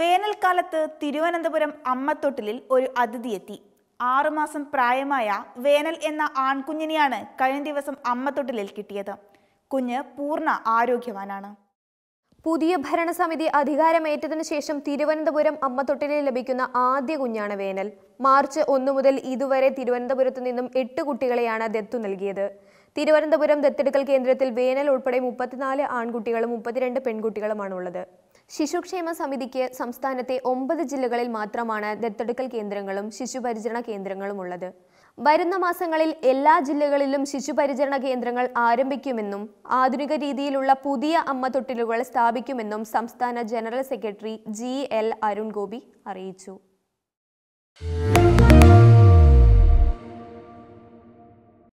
വേനൽക്കാലത്ത് തിരുവനന്തപുരം അമ്മത്തൊട്ടിലിൽ ഒരു അതിഥിയെത്തി. ആറുമാസം പ്രായമായ വേനൽ എന്ന ആൺകുഞ്ഞിനെയാണ് കഴിഞ്ഞ ദിവസം അമ്മത്തൊട്ടിലിൽ കിട്ടിയത്. കുഞ്ഞ് പൂർണ ആരോഗ്യവാനാണ്. പുതിയ ഭരണസമിതി അധികാരമേറ്റതിനു ശേഷം തിരുവനന്തപുരം അമ്മത്തൊട്ടിലിൽ ലഭിക്കുന്ന ആദ്യ കുഞ്ഞാണ് വേനൽ. മാർച്ച് ഒന്ന് മുതൽ ഇതുവരെ തിരുവനന്തപുരത്തു നിന്നും എട്ട് കുട്ടികളെയാണ് ദത്തു നൽകിയത്. തിരുവനന്തപുരം ദത്തെടുക്കൽ കേന്ദ്രത്തിൽ വേനൽ ഉൾപ്പെടെ മുപ്പത്തിനാല് ആൺകുട്ടികളും മുപ്പത്തിരണ്ട് പെൺകുട്ടികളുമാണ് ഉള്ളത് ശിശുക്ഷേമ സമിതിക്ക് സംസ്ഥാനത്തെ ഒമ്പത് ജില്ലകളിൽ മാത്രമാണ് ദത്തെടുക്കൽ കേന്ദ്രങ്ങളും ശിശുപരിചരണ കേന്ദ്രങ്ങളും ഉള്ളത് വരുന്ന മാസങ്ങളിൽ എല്ലാ ജില്ലകളിലും ശിശുപരിചരണ കേന്ദ്രങ്ങൾ ആരംഭിക്കുമെന്നും ആധുനിക രീതിയിലുള്ള പുതിയ അമ്മ സ്ഥാപിക്കുമെന്നും സംസ്ഥാന general secretary G L Arun Gopi അറിയിച്ചു.